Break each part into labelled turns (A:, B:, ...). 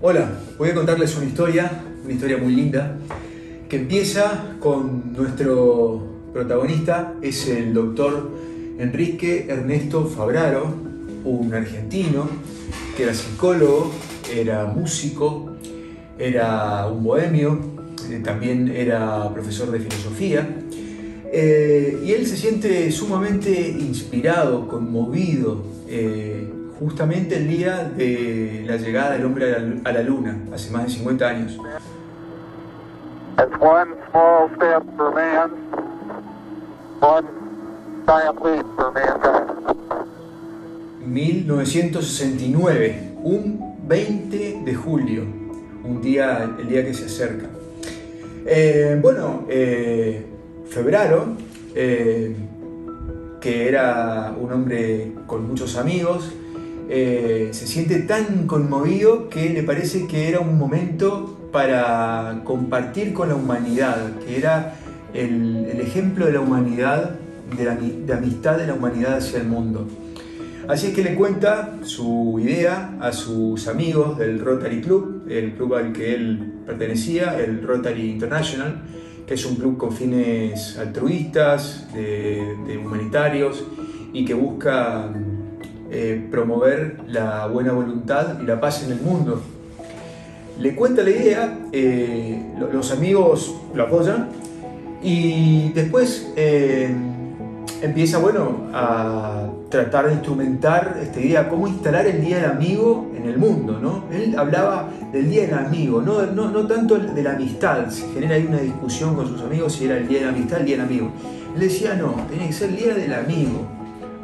A: Hola, voy a contarles una historia, una historia muy linda, que empieza con nuestro protagonista, es el doctor Enrique Ernesto Fabraro, un argentino que era psicólogo, era músico, era un bohemio, eh, también era profesor de filosofía, eh, y él se siente sumamente inspirado, conmovido, eh, justamente el día de la llegada del hombre a la, luna, hace más de 50 años. 1969, un 20 de julio, un día, el día que se acerca. Eh, bueno, eh, Febraro, eh, que era un hombre con muchos amigos, eh, se siente tan conmovido que le parece que era un momento para compartir con la humanidad, que era el, ejemplo de la humanidad, de la de amistad de la humanidad hacia el mundo. Así es que le cuenta su idea a sus amigos del Rotary Club, el club al que él pertenecía, el Rotary International, que es un club con fines altruistas, de humanitarios y que busca eh, promover la buena voluntad y la paz en el mundo. Le cuenta la idea, eh, los amigos lo apoyan y después eh, empieza bueno, a tratar de instrumentar esta idea, cómo instalar el Día del Amigo en el mundo. ¿no? Él hablaba del Día del Amigo, no, no, no tanto de la amistad, se genera ahí una discusión con sus amigos si era el Día de la Amistad, el Día del Amigo. Él decía, no, tiene que ser el Día del Amigo,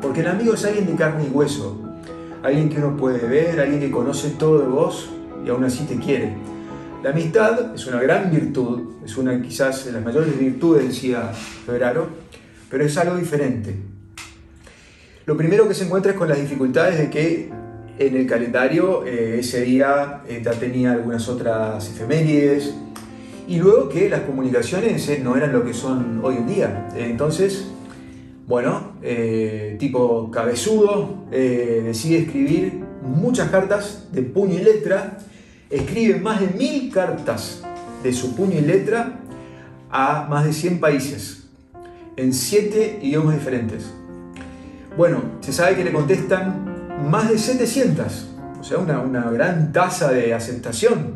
A: porque el amigo es alguien de carne y hueso, alguien que uno puede ver, alguien que conoce todo de vos y aún así te quiere. La amistad es una gran virtud, es una quizás de las mayores virtudes, decía Febraro, pero es algo diferente. Lo primero que se encuentra es con las dificultades de que en el calendario eh, ese día eh, ya tenía algunas otras efemérides y luego que las comunicaciones eh, no eran lo que son hoy en día. entonces bueno, eh, tipo cabezudo, eh, decide escribir muchas cartas de puño y letra, escribe más de mil cartas de su puño y letra a más de 100 países, en 7 idiomas diferentes. Bueno, se sabe que le contestan más de 700, o sea, una, gran tasa de aceptación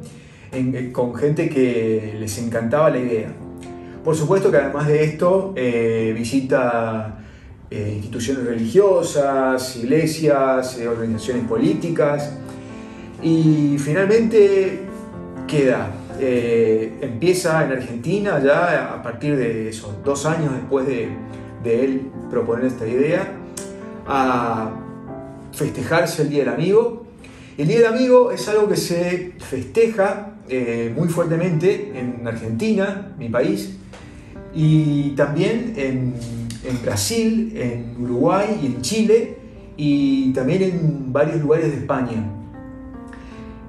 A: con gente que les encantaba la idea. Por supuesto que además de esto eh, visita eh, instituciones religiosas, iglesias, eh, organizaciones políticas y finalmente queda. empieza en Argentina ya a partir de esos dos años después de, de él proponer esta idea a festejarse el Día del Amigo. El Día del Amigo es algo que se festeja muy fuertemente en Argentina, mi país, y también en, Brasil, en Uruguay y en Chile y también en varios lugares de España.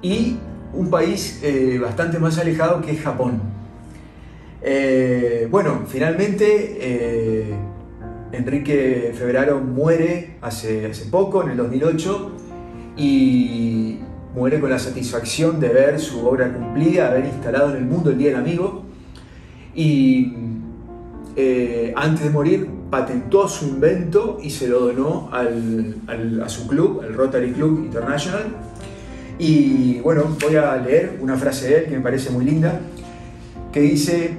A: Y un país eh, bastante más alejado que es Japón. Eh, bueno, finalmente eh, Enrique Febraro muere hace, hace poco, en el 2008, y muere con la satisfacción de ver su obra cumplida, haber instalado en el mundo el Día del Amigo. Y eh, antes de morir patentó su invento y se lo donó a su club, el Rotary Club International. Y bueno, voy a leer una frase de él que me parece muy linda, que dice,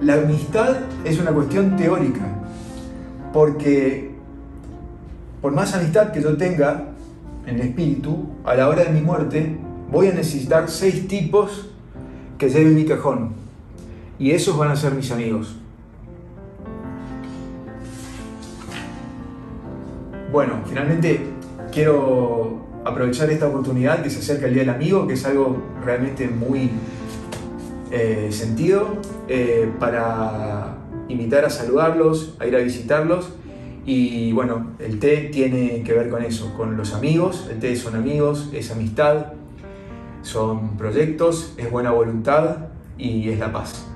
A: la amistad es una cuestión teórica, porque por más amistad que yo tenga en el espíritu, a la hora de mi muerte, voy a necesitar seis tipos que lleven mi cajón. Y esos van a ser mis amigos. Bueno, finalmente quiero aprovechar esta oportunidad que se acerca el Día del Amigo, que es algo realmente muy eh, sentido, eh, para invitar a saludarlos, a ir a visitarlos. Y bueno, el té tiene que ver con eso, con los amigos. El té son amigos, es amistad, son proyectos, es buena voluntad y es la paz.